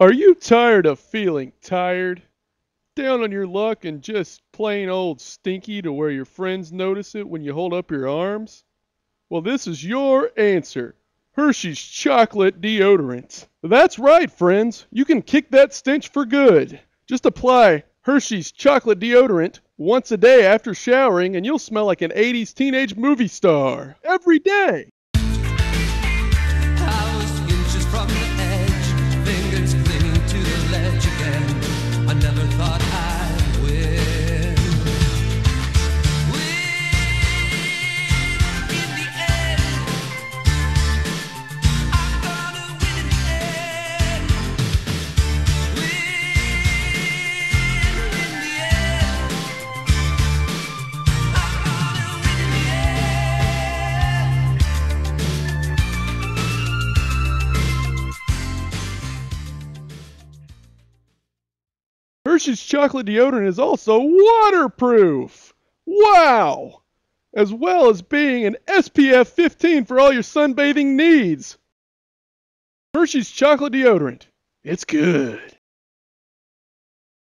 Are you tired of feeling tired? Down on your luck and just plain old stinky to where your friends notice it when you hold up your arms? Well, this is your answer. Hershey's chocolate deodorant. That's right, friends. You can kick that stench for good. Just apply Hershey's chocolate deodorant once a day after showering and you'll smell like an 80s teenage movie star every day. Hershey's chocolate deodorant is also waterproof. Wow! As well as being an SPF 15 for all your sunbathing needs. Hershey's chocolate deodorant. It's good.